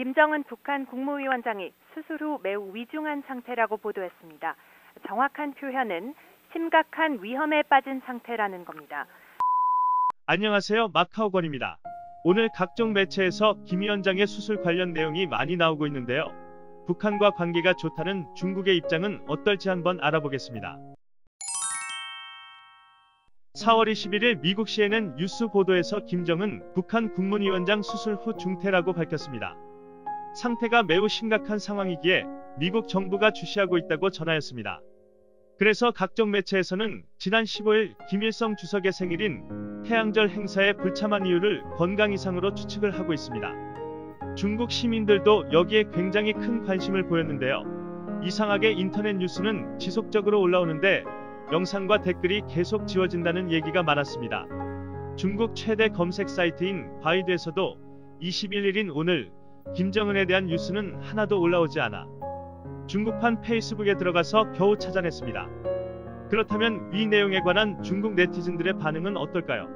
김정은 북한 국무위원장이 수술 후 매우 위중한 상태라고 보도했습니다. 정확한 표현은 심각한 위험에 빠진 상태라는 겁니다. 안녕하세요. 마카오건입니다. 오늘 각종 매체에서 김 위원장의 수술 관련 내용이 많이 나오고 있는데요. 북한과 관계가 좋다는 중국의 입장은 어떨지 한번 알아보겠습니다. 4월 21일 미국 CNN 뉴스 보도에서 김정은 북한 국무위원장 수술 후 중태라고 밝혔습니다. 상태가 매우 심각한 상황이기에 미국 정부가 주시하고 있다고 전하였습니다. 그래서 각종 매체에서는 지난 15일 김일성 주석의 생일인 태양절 행사에 불참한 이유를 건강 이상으로 추측을 하고 있습니다. 중국 시민들도 여기에 굉장히 큰 관심을 보였는데요. 이상하게 인터넷 뉴스는 지속적으로 올라오는데 영상과 댓글이 계속 지워진다는 얘기가 많았습니다. 중국 최대 검색 사이트인 바이두에서도 21일인 오늘 김정은에 대한 뉴스는 하나도 올라오지 않아 중국판 페이스북에 들어가서 겨우 찾아냈습니다. 그렇다면 이 내용에 관한 중국 네티즌들의 반응은 어떨까요?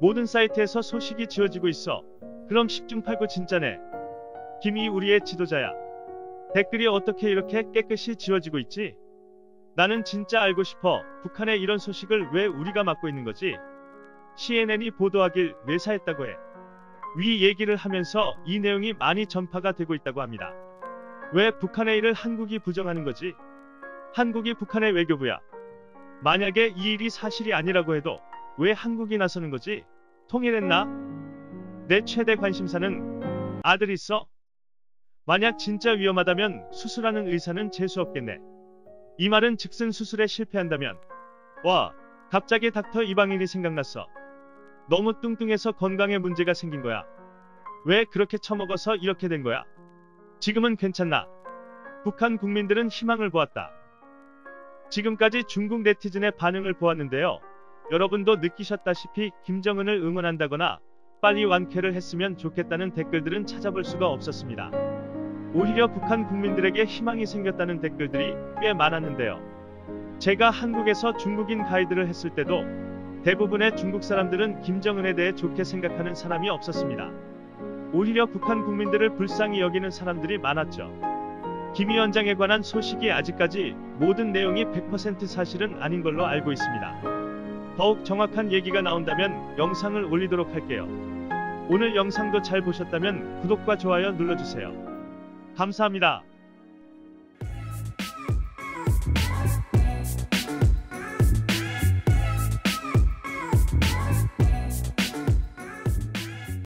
모든 사이트에서 소식이 지워지고 있어. 그럼 10중 8구 진짜네. 김이 우리의 지도자야. 댓글이 어떻게 이렇게 깨끗이 지워지고 있지? 나는 진짜 알고 싶어. 북한의 이런 소식을 왜 우리가 맡고 있는 거지? CNN이 보도하길 뇌사했다고 해. 위 얘기를 하면서 이 내용이 많이 전파가 되고 있다고 합니다. 왜 북한의 일을 한국이 부정하는 거지? 한국이 북한의 외교부야. 만약에 이 일이 사실이 아니라고 해도 왜 한국이 나서는 거지? 통일했나? 내 최대 관심사는 아들 있어? 만약 진짜 위험하다면 수술하는 의사는 재수 없겠네. 이 말은 즉슨 수술에 실패한다면 와 갑자기 닥터 이방인이 생각났어. 너무 뚱뚱해서 건강에 문제가 생긴 거야. 왜 그렇게 처먹어서 이렇게 된 거야? 지금은 괜찮나? 북한 국민들은 희망을 보았다. 지금까지 중국 네티즌의 반응을 보았는데요. 여러분도 느끼셨다시피 김정은을 응원한다거나 빨리 완쾌를 했으면 좋겠다는 댓글들은 찾아볼 수가 없었습니다. 오히려 북한 국민들에게 희망이 생겼다는 댓글들이 꽤 많았는데요. 제가 한국에서 중국인 가이드를 했을 때도 대부분의 중국 사람들은 김정은에 대해 좋게 생각하는 사람이 없었습니다. 오히려 북한 국민들을 불쌍히 여기는 사람들이 많았죠. 김 위원장에 관한 소식이 아직까지 모든 내용이 100% 사실은 아닌 걸로 알고 있습니다. 더욱 정확한 얘기가 나온다면 영상을 올리도록 할게요. 오늘 영상도 잘 보셨다면 구독과 좋아요 눌러주세요. 감사합니다.